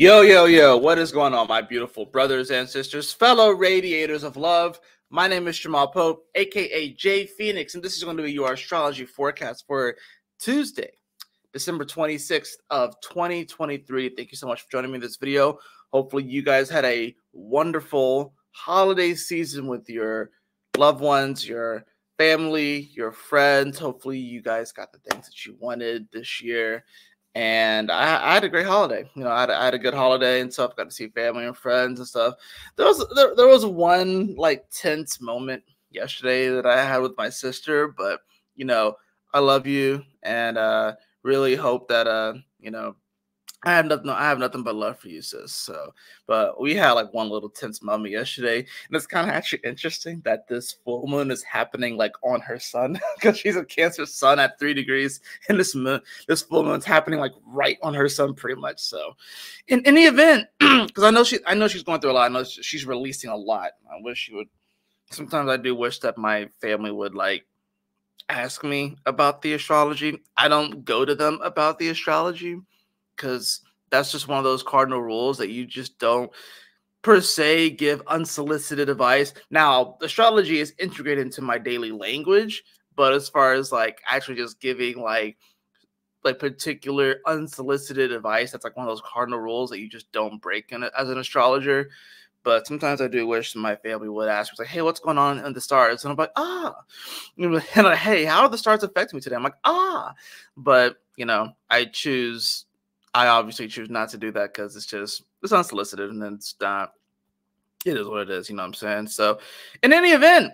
Yo, yo, yo, what is going on, my beautiful brothers and sisters, fellow radiators of love? My name is Jamal Pope, aka Jay Fenixx, and this is going to be your astrology forecast for Tuesday, December 26th of 2023. Thank you so much for joining me in this video. Hopefully, you guys had a wonderful holiday season with your loved ones, your family, your friends. Hopefully, you guys got the things that you wanted this year and I, I, had a great holiday. You know, I had, I had, a good holiday and stuff. Got to see family and friends and stuff. There was there, there was one like tense moment yesterday that I had with my sister, but you know, I love you and uh, really hope that uh, you know I have nothing. I have nothing but love for you, sis. So, but we had like one little tense moment yesterday, and it's kind of actually interesting that this full moon is happening like on her sun because she's a Cancer sun at three degrees, and this moon, this full moon's happening like right on her sun, pretty much. So, in any event, because I know she, I know she's going through a lot. I know she's releasing a lot. I wish she would. Sometimes I do wish that my family would like ask me about the astrology. I don't go to them about the astrology because that's just one of those cardinal rules that you just don't per se give unsolicited advice. Now, astrology is integrated into my daily language, but as far as like actually just giving like like particular unsolicited advice, that's like one of those cardinal rules that you just don't break in as an astrologer. But sometimes I do wish my family would ask like, "Hey, what's going on in the stars?" And I'm like, "Ah," and like, "Hey, how are the stars affecting me today?" I'm like, "Ah," but you know, I choose I obviously choose not to do that because it's just it's unsolicited and it's not. It is what it is, you know what I'm saying. So, in any event,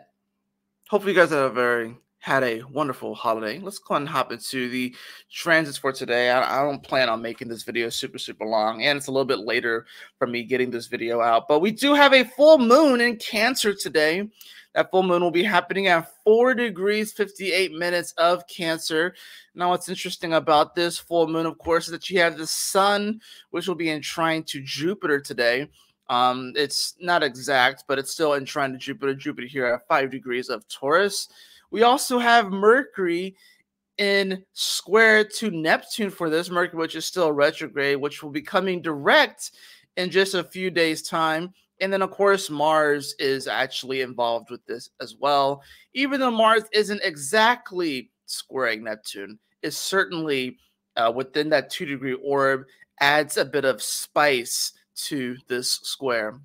hopefully you guys have a very had a wonderful holiday. Let's go and hop into the transits for today. I, I, don't plan on making this video super, super long, and it's a little bit later for me getting this video out. But we do have a full moon in Cancer today. That full moon will be happening at 4 degrees 58 minutes of Cancer. Now, what's interesting about this full moon, of course, is that you have the sun, which will be in trine to Jupiter today. Um, it's not exact, but it's still in trine to Jupiter. Jupiter here at 5 degrees of Taurus. We also have Mercury in square to Neptune for this Mercury, which is still retrograde, which will be coming direct in just a few days' time. And then, of course, Mars is actually involved with this as well. Even though Mars isn't exactly squaring Neptune, is certainly uh, within that two degree orb, adds a bit of spice to this square.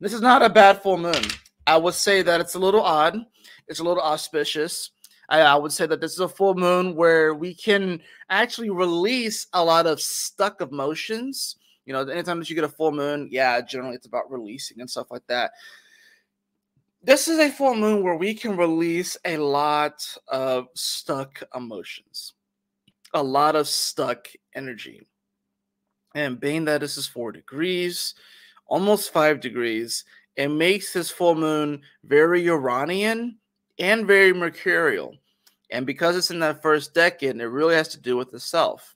This is not a bad full moon. I would say that it's a little odd, it's a little auspicious. I, I would say that this is a full moon where we can actually release a lot of stuck emotions you know, anytime that you get a full moon, yeah, generally it's about releasing and stuff like that. This is a full moon where we can release a lot of stuck emotions, a lot of stuck energy. And being that this is four degrees, almost five degrees, it makes this full moon very Uranian and very mercurial. And because it's in that first decade, it really has to do with the self.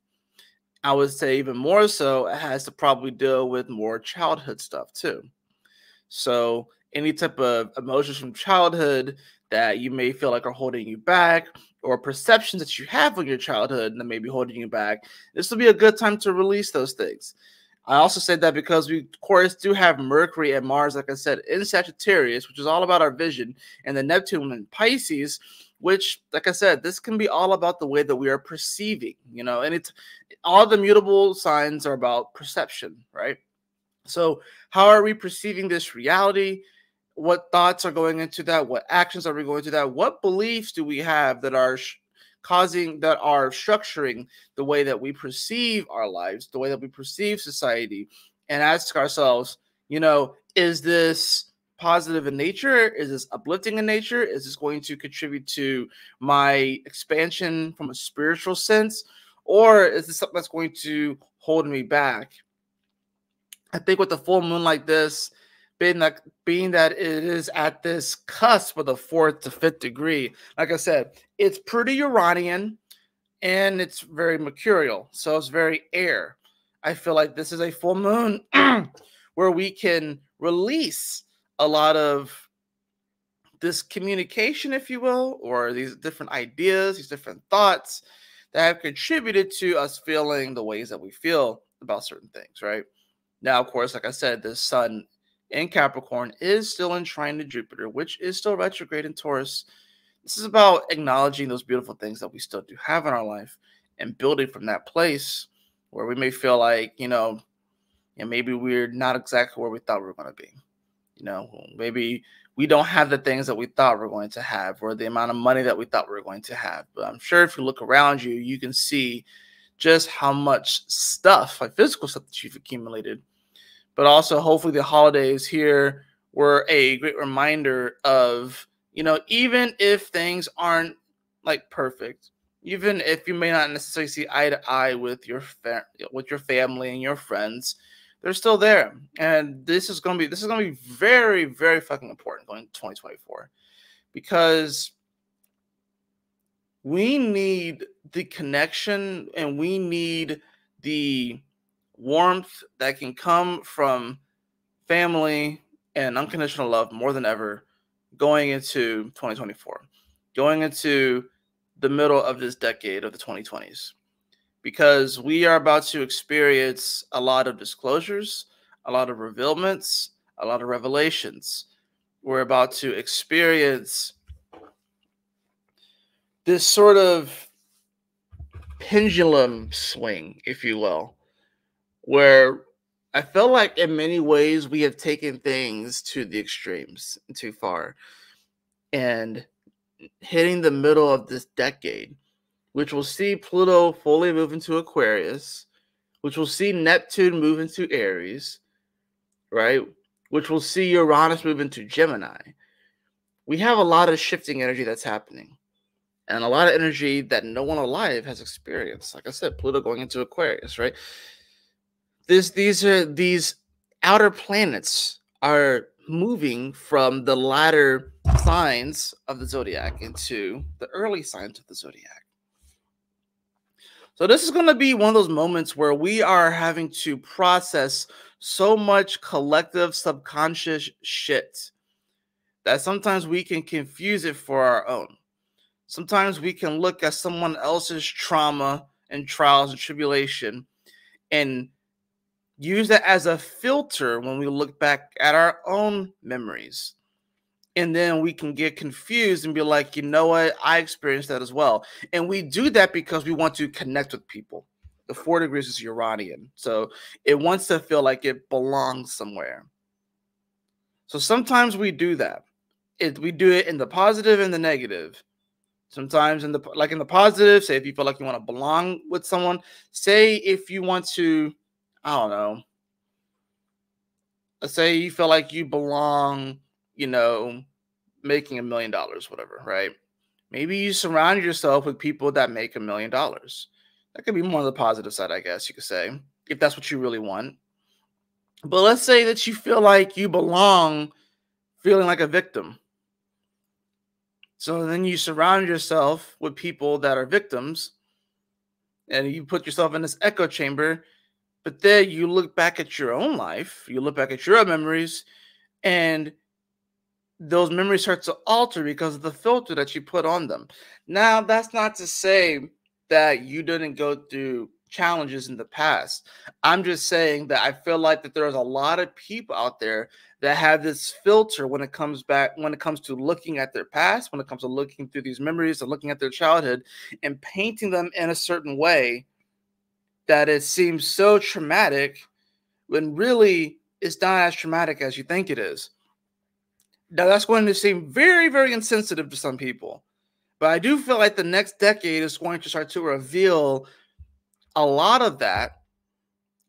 I would say even more so, it has to probably deal with more childhood stuff too. So any type of emotions from childhood that you may feel like are holding you back, or perceptions that you have of your childhood that may be holding you back, this will be a good time to release those things. I also said that because we, of course, do have Mercury and Mars, like I said, in Sagittarius, which is all about our vision, and the Neptune in Pisces, which, like I said, this can be all about the way that we are perceiving, you know, and it's all the mutable signs are about perception, right? So, how are we perceiving this reality? What thoughts are going into that? What actions are we going to that? What beliefs do we have that are causing, that are structuring the way that we perceive our lives, the way that we perceive society, and ask ourselves, you know, is this positive in nature? Is this uplifting in nature? Is this going to contribute to my expansion from a spiritual sense? Or is this something that's going to hold me back? I think with the full moon like this, being that being that it is at this cusp of the fourth to fifth degree, like I said, it's pretty Uranian and it's very mercurial. So it's very air. I feel like this is a full moon where we can release a lot of this communication, if you will, or these different ideas, these different thoughts that have contributed to us feeling the ways that we feel about certain things, right? Now, of course, like I said, the sun in Capricorn is still in to Jupiter, which is still retrograde in Taurus. This is about acknowledging those beautiful things that we still do have in our life and building from that place where we may feel like, you know, and maybe we're not exactly where we thought we were going to be. You know, maybe we don't have the things that we thought we are going to have or the amount of money that we thought we were going to have. But I'm sure if you look around you, you can see just how much stuff, like physical stuff that you've accumulated. But also, hopefully, the holidays here were a great reminder of, you know, even if things aren't like perfect, even if you may not necessarily see eye to eye with your with your family and your friends, they're still there. And this is gonna be this is gonna be very, very fucking important going to 2024 because we need the connection and we need the warmth that can come from family and unconditional love more than ever going into 2024, going into the middle of this decade of the 2020s because we are about to experience a lot of disclosures, a lot of revealments, a lot of revelations. We're about to experience this sort of pendulum swing, if you will, where I feel like in many ways we have taken things to the extremes too far. And hitting the middle of this decade, which will see Pluto fully move into Aquarius, which will see Neptune move into Aries, right? Which will see Uranus move into Gemini. We have a lot of shifting energy that's happening and a lot of energy that no one alive has experienced. Like I said, Pluto going into Aquarius, right? This, these are these outer planets are moving from the latter signs of the zodiac into the early signs of the zodiac. So this is going to be one of those moments where we are having to process so much collective subconscious shit that sometimes we can confuse it for our own. Sometimes we can look at someone else's trauma and trials and tribulation and use that as a filter when we look back at our own memories. And then we can get confused and be like, you know what? I experienced that as well. And we do that because we want to connect with people. The four degrees is Uranian. So it wants to feel like it belongs somewhere. So sometimes we do that. It, we do it in the positive and the negative. Sometimes in the like in the positive, say if you feel like you want to belong with someone, say if you want to I don't know. Let's say you feel like you belong, you know, making a million dollars, whatever, right? Maybe you surround yourself with people that make a million dollars. That could be more on the positive side, I guess you could say, if that's what you really want. But let's say that you feel like you belong feeling like a victim. So then you surround yourself with people that are victims and you put yourself in this echo chamber but then you look back at your own life, you look back at your memories, and those memories start to alter because of the filter that you put on them. Now, that's not to say that you didn't go through challenges in the past. I'm just saying that I feel like that there's a lot of people out there that have this filter when it comes back when it comes to looking at their past, when it comes to looking through these memories and looking at their childhood and painting them in a certain way that it seems so traumatic when really it's not as traumatic as you think it is. Now, that's going to seem very, very insensitive to some people. But I do feel like the next decade is going to start to reveal a lot of that.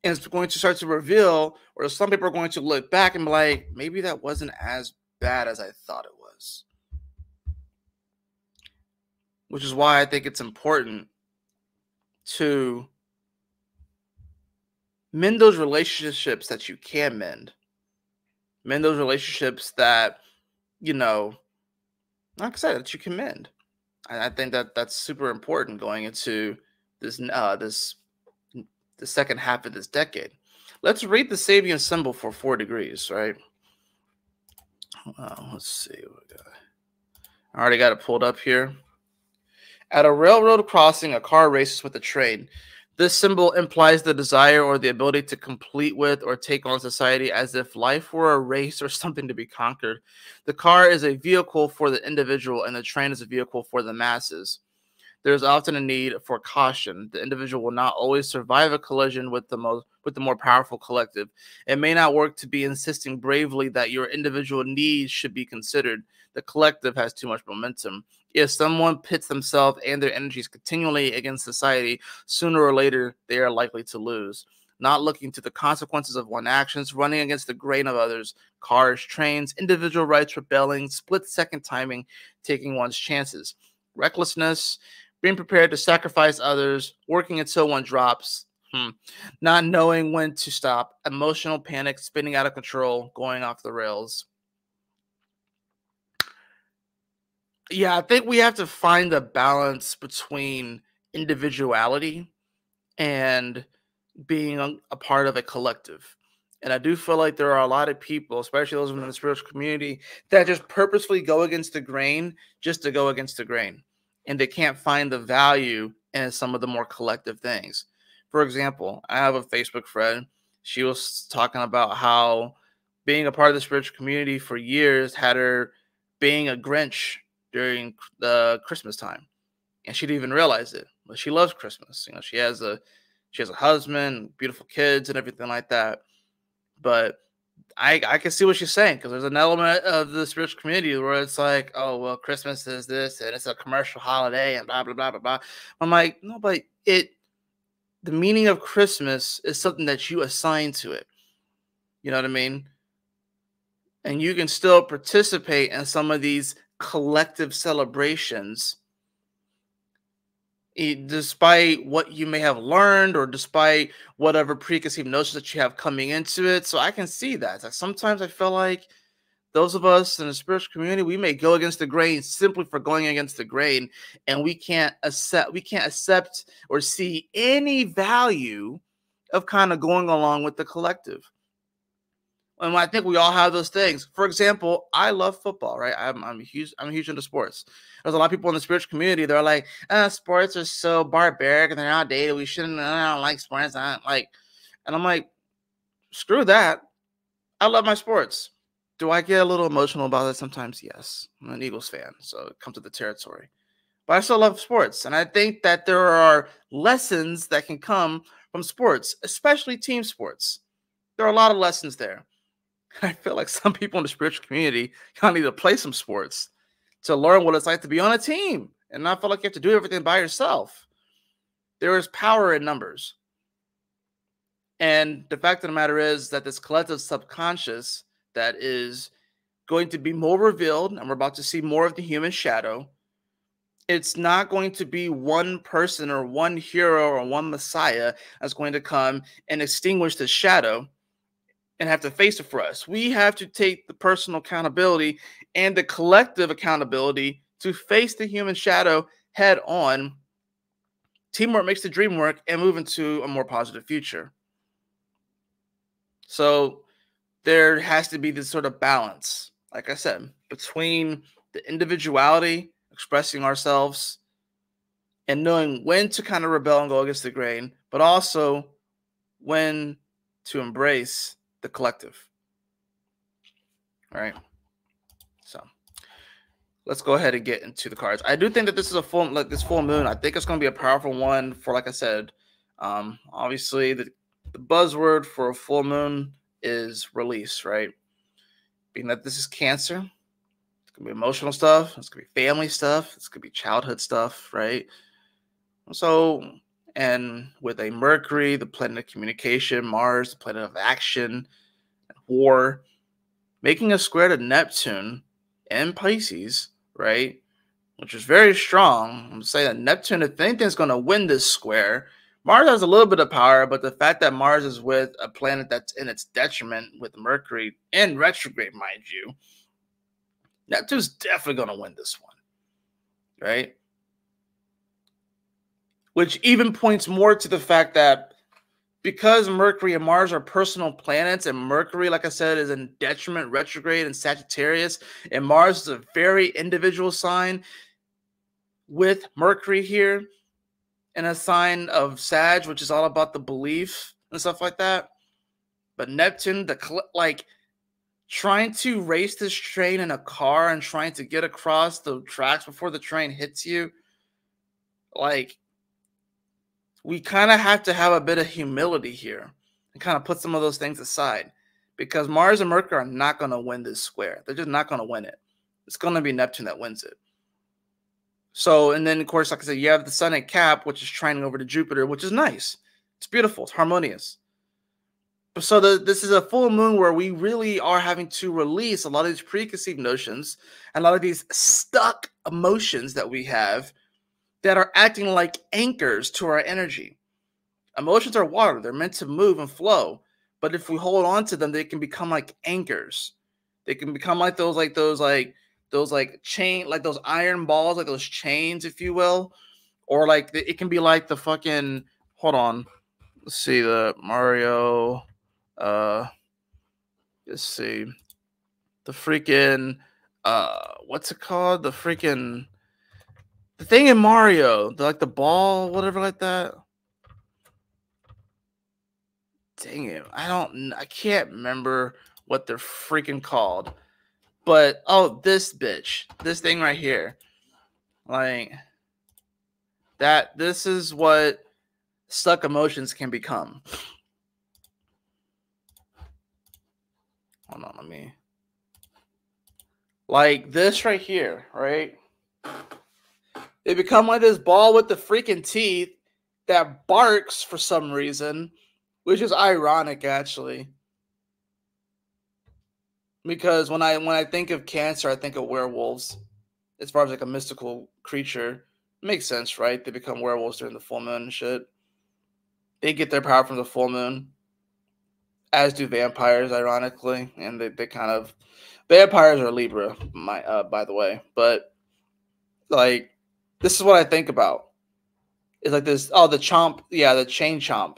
And it's going to start to reveal, or some people are going to look back and be like, maybe that wasn't as bad as I thought it was. Which is why I think it's important to mend those relationships that you can mend. Mend those relationships that, you know, like I said, that you can mend. I think that that's super important going into this uh this the second half of this decade. Let's read the Sabian symbol for four degrees, right? Uh, let's see. I already got it pulled up here. At a railroad crossing, a car races with a train. This symbol implies the desire or the ability to complete with or take on society as if life were a race or something to be conquered. The car is a vehicle for the individual, and the train is a vehicle for the masses. There is often a need for caution. The individual will not always survive a collision with the most with the more powerful collective. It may not work to be insisting bravely that your individual needs should be considered. The collective has too much momentum. If someone pits themselves and their energies continually against society, sooner or later they are likely to lose. Not looking to the consequences of one's actions, running against the grain of others, cars, trains, individual rights rebelling, split second timing, taking one's chances. Recklessness, being prepared to sacrifice others, working until one drops, hmm. not knowing when to stop, emotional panic, spinning out of control, going off the rails. Yeah, I think we have to find a balance between individuality and being a, part of a collective. And I do feel like there are a lot of people, especially those in the spiritual community, that just purposefully go against the grain just to go against the grain and they can't find the value in some of the more collective things. For example, I have a Facebook friend. She was talking about how being a part of the spiritual community for years had her being a Grinch during the Christmas time, and she didn't even realize it. But she loves Christmas. You know, she has a she has a husband, beautiful kids, and everything like that. But I I can see what she's saying because there's an element of the spiritual community where it's like, oh well, Christmas is this and it's a commercial holiday and blah blah blah blah blah. I'm like, no, but it the meaning of Christmas is something that you assign to it. You know what I mean? And you can still participate in some of these collective celebrations eh, despite what you may have learned or despite whatever preconceived notions that you have coming into it. So I can see that. Sometimes I feel like those of us in the spiritual community, we may go against the grain simply for going against the grain, and we can't accept we can't accept or see any value of kind of going along with the collective and I think we all have those things. For example, I love football, right? I'm, I'm huge. I'm huge into sports. There's a lot of people in the spiritual community. They're like, oh, sports are so barbaric and they're outdated. We shouldn't. I don't like sports. I don't like, and I'm like, screw that. I love my sports. Do I get a little emotional about it sometimes? Yes. I'm an Eagles fan, so it comes to the territory. But I still love sports, and I think that there are lessons that can come from sports, especially team sports. There are a lot of lessons there I feel like some people in the spiritual community kind of need to play some sports to learn what it's like to be on a team and not feel like you have to do everything by yourself. There is power in numbers. And the fact of the matter is that this collective subconscious that is going to be more revealed, and we're about to see more of the human shadow. It's not going to be one person or one hero or one messiah that's going to come and extinguish the shadow and have to face it for us. We have to take the personal accountability and the collective accountability to face the human shadow head on. Teamwork makes the dream work and move into a more positive future. So there has to be this sort of balance, like I said, between the individuality, expressing ourselves, and knowing when to kind of rebel and go against the grain, but also when to embrace the collective. All right. So let's go ahead and get into the cards. I do think that this is a full like this full moon. I think it's going to be a powerful one for like I said. Um, obviously the, the buzzword for a full moon is release, right? Being that this is cancer, it's gonna be emotional stuff, it's gonna be family stuff, it's gonna be childhood stuff, right? So and with a Mercury, the planet of communication, Mars, the planet of action, war, making a square to Neptune and Pisces, right? Which is very strong. I'm saying that Neptune, if anything's going to win this square, Mars has a little bit of power, but the fact that Mars is with a planet that's in its detriment with Mercury in retrograde, mind you, Neptune's definitely going to win this one, right? Which even points more to the fact that because Mercury and Mars are personal planets, and Mercury, like I said, is in detriment retrograde in Sagittarius, and Mars is a very individual sign with Mercury here, in a sign of Sag, which is all about the belief and stuff like that. But Neptune, the like trying to race this train in a car and trying to get across the tracks before the train hits you, like we kind of have to have a bit of humility here and kind of put some of those things aside because Mars and Mercury are not going to win this square. They're just not going to win it. It's going to be Neptune that wins it. So, and then of course, like I said, you have the Sun at Cap, which is trining over to Jupiter, which is nice. It's beautiful. It's harmonious so the, this is a full moon where we really are having to release a lot of these preconceived notions and a lot of these stuck emotions that we have that are acting like anchors to our energy. Emotions are water. They're meant to move and flow. But if we hold on to them they can become like anchors. They can become like those like those like those like chain like those iron balls like those chains if you will. Or like it can be like the fucking hold on. Let's see the mario uh let's see. The freaking uh what's it called? The freaking the thing in mario the, like the ball whatever like that dang it i don't i can't remember what they're freaking called but oh this bitch this thing right here like that this is what stuck emotions can become Hold on, let me. Like this right here, right? They become like this ball with the freaking teeth that barks for some reason, which is ironic actually. Because when I when I think of cancer, I think of werewolves. As far as like a mystical creature. makes sense, right? They become werewolves during the full moon and shit. They get their power from the full moon as do vampires, ironically, and they, they kind of vampires are Libra, my uh, by the way, but like this is what I think about. It's like this. Oh, the chomp, yeah, the chain chomp.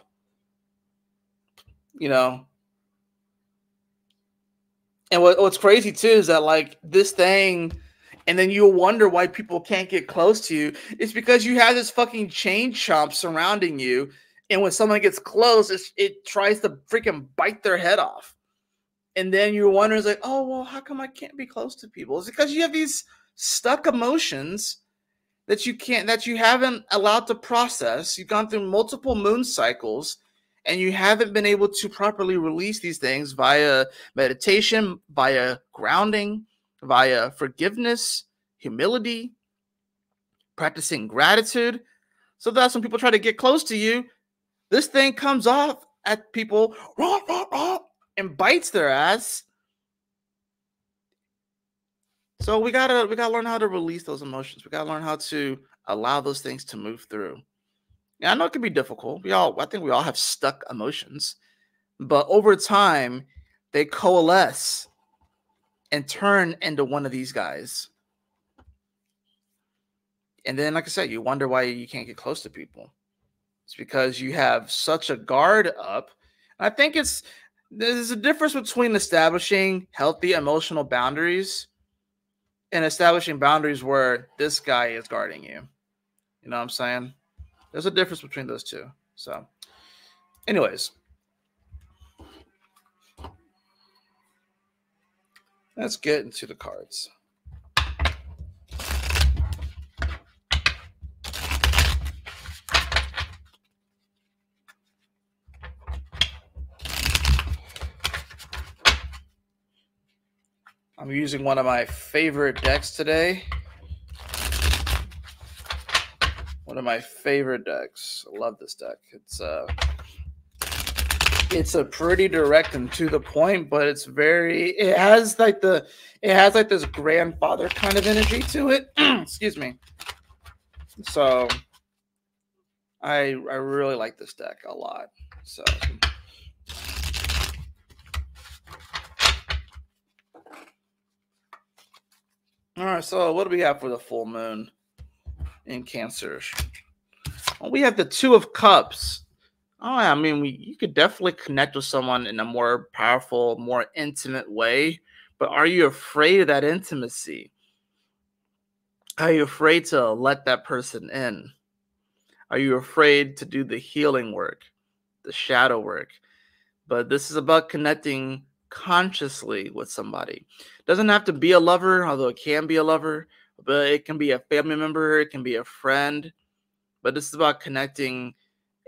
You know. And what, what's crazy too is that like this thing, and then you'll wonder why people can't get close to you. It's because you have this fucking chain chomp surrounding you and when someone gets close, it, it tries to freaking bite their head off. And then you're wondering, like, oh, well, how come I can't be close to people? It's because you have these stuck emotions that you can't, that you haven't allowed to process. You've gone through multiple moon cycles and you haven't been able to properly release these things via meditation, via grounding, via forgiveness, humility, practicing gratitude. So that's when people try to get close to you, this thing comes off at people and bites their ass. So we gotta we gotta learn how to release those emotions. We gotta learn how to allow those things to move through. Yeah, I know it can be difficult. We all I think we all have stuck emotions, but over time they coalesce and turn into one of these guys. And then, like I said, you wonder why you can't get close to people. It's because you have such a guard up. I think it's there's a difference between establishing healthy emotional boundaries and establishing boundaries where this guy is guarding you. You know what I'm saying? There's a difference between those two. So, anyways, let's get into the cards. I'm using one of my favorite decks today. One of my favorite decks. I love this deck. It's uh it's a pretty direct and to the point, but it's very it has like the it has like this grandfather kind of energy to it. Excuse me. So I I really like this deck a lot. So All right, so what do we have for the full moon in Cancer? Well, we have the Two of Cups. Oh, I mean, we, you could definitely connect with someone in a more powerful, more intimate way. But are you afraid of that intimacy? Are you afraid to let that person in? Are you afraid to do the healing work, the shadow work? But this is about connecting consciously with somebody. Doesn't have to be a lover, although it can be a lover, but it can be a family member, it can be a friend. But this is about connecting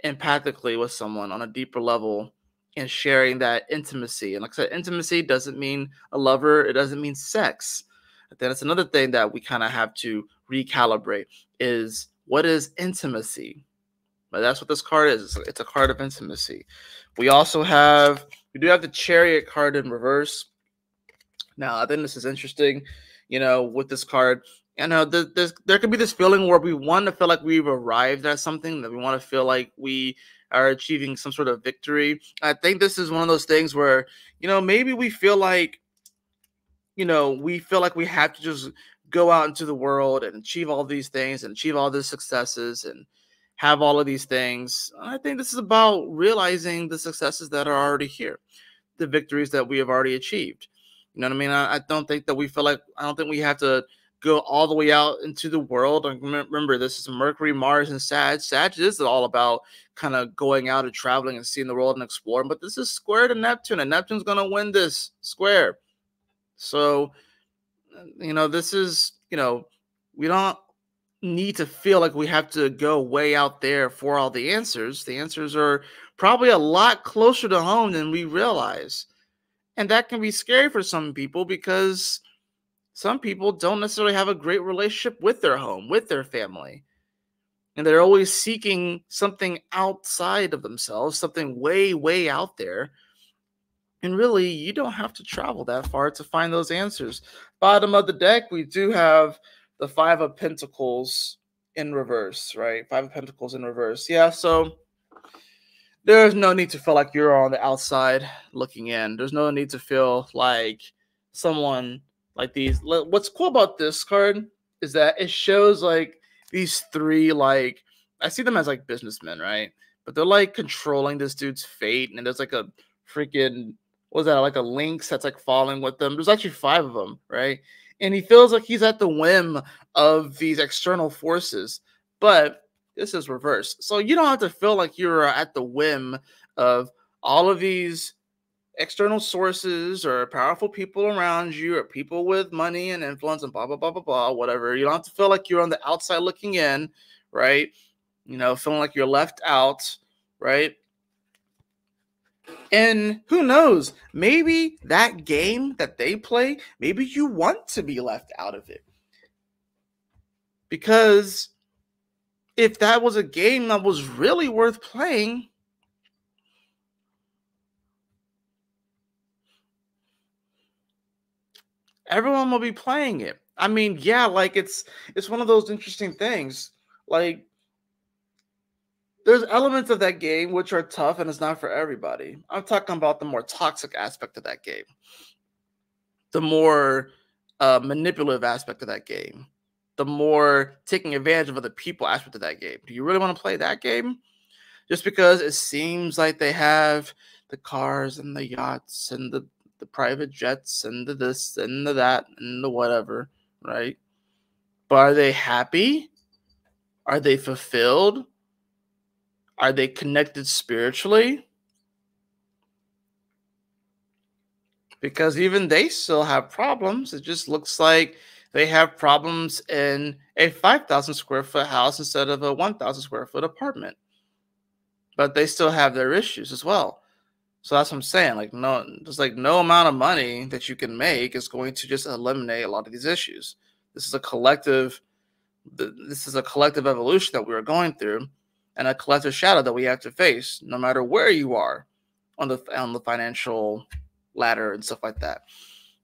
empathically with someone on a deeper level and sharing that intimacy. And like I said, intimacy doesn't mean a lover, it doesn't mean sex. But Then it's another thing that we kind of have to recalibrate is what is intimacy? But that's what this card is. It's a card of intimacy. We also have we do have the chariot card in reverse. Now, I think this is interesting, you know, with this card. You know, there's, there could be this feeling where we want to feel like we've arrived at something, that we want to feel like we are achieving some sort of victory. I think this is one of those things where, you know, maybe we feel like, you know, we feel like we have to just go out into the world and achieve all these things and achieve all these successes and have all of these things. I think this is about realizing the successes that are already here, the victories that we have already achieved. You know what I mean? I, I don't think that we feel like, I don't think we have to go all the way out into the world. And remember, this is Mercury, Mars, and Sag. Sag is all about kind of going out and traveling and seeing the world and exploring. But this is square to Neptune, and Neptune's going to win this square. So, uh, you know, this is, you know, we don't need to feel like we have to go way out there for all the answers. The answers are probably a lot closer to home than we realize. And that can be scary for some people because some people don't necessarily have a great relationship with their home, with their family. And they're always seeking something outside of themselves, something way, way out there. And really, you don't have to travel that far to find those answers. Bottom of the deck, we do have the Five of Pentacles in reverse, right? Five of Pentacles in reverse. Yeah, so there's no need to feel like you're on the outside looking in. There's no need to feel like someone like these. What's cool about this card is that it shows like these three, like, I see them as like businessmen, right? But they're like controlling this dude's fate, and there's like a freaking, what was that, like a lynx that's like falling with them. There's actually five of them, right? And he feels like he's at the whim of these external forces. But this is reverse. So you don't have to feel like you're at the whim of all of these external sources or powerful people around you or people with money and influence and blah blah blah blah blah whatever. You don't have to feel like you're on the outside looking in, right? You know, feeling like you're left out, right? And who knows, maybe that game that they play, maybe you want to be left out of it. Because if that was a game that was really worth playing, everyone will be playing it. I mean, yeah, like it's it's one of those interesting things. Like there's elements of that game which are tough and it's not for everybody. I'm talking about the more toxic aspect of that game, the more uh, manipulative aspect of that game, the more taking advantage of other people aspect of that game. Do you really want to play that game? Just because it seems like they have the cars and the yachts and the, the private jets and the this and the that and the whatever, right? But are they happy? Are they fulfilled? Are they connected spiritually? Because even they still have problems. It just looks like they have problems in a 5,000 square foot house instead of a 1,000 square foot apartment. But they still have their issues as well. So that's what I'm saying. Like, no, there's like no amount of money that you can make is going to just eliminate a lot of these issues. This is a collective. This is a collective evolution that we are going through and a collective shadow that we have to face no matter where you are on the on the financial ladder and stuff like that.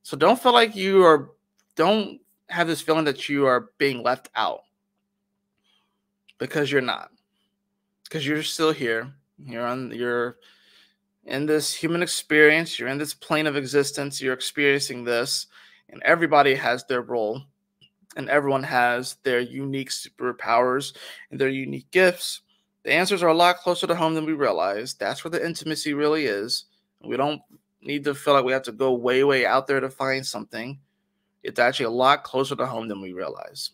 So don't feel like you are don't have this feeling that you are being left out because you're not. Because you're still here. You're on you're in this human experience, you're in this plane of existence, you're experiencing this, and everybody has their role and everyone has their unique superpowers and their unique gifts the answers are a lot closer to home than we realize. That's where the intimacy really is. We don't need to feel like we have to go way, way out there to find something. It's actually a lot closer to home than we realize.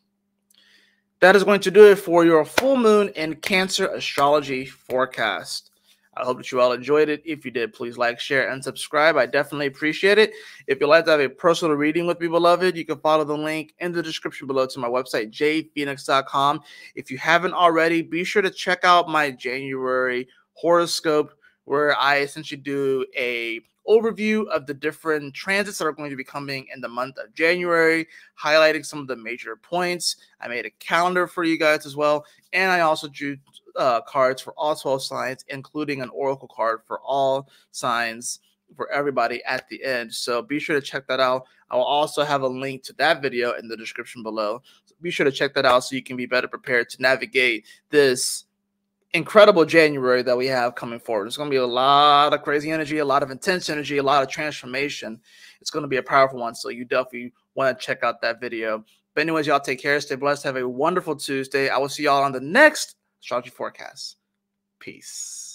that is going to do it for your full moon and Cancer astrology forecast. I hope that you all enjoyed it. If you did, please like, share, and subscribe. I definitely appreciate it. If you'd like to have a personal reading with me, beloved, you can follow the link in the description below to my website, jayfenixx.com. If you haven't already, be sure to check out my January horoscope, where I essentially do a overview of the different transits that are going to be coming in the month of January, highlighting some of the major points. I made a calendar for you guys as well, and I also drew uh, cards for all 12 signs, including an oracle card for all signs for everybody at the end. So be sure to check that out. I will also have a link to that video in the description below. So be sure to check that out so you can be better prepared to navigate this incredible January that we have coming forward. It's going to be a lot of crazy energy, a lot of intense energy, a lot of transformation. It's going to be a powerful one. So you definitely want to check out that video. But anyways, y'all take care. Stay blessed. Have a wonderful Tuesday. I will see y'all on the next astrology forecast. Peace.